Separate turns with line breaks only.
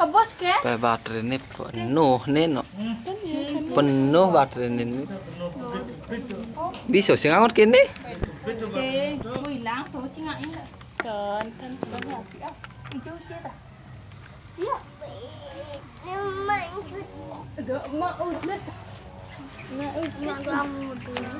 kebos ke?
Pe baterai ini penuh nih no. Penuh baterai ini. Bisa sih ngangot kini.
Se, gue hilang tuh cingak ini.
Trơn, thân con nhỏ sĩ ốc. Đi chú chết à?
Iya. Gak mau udah. Itu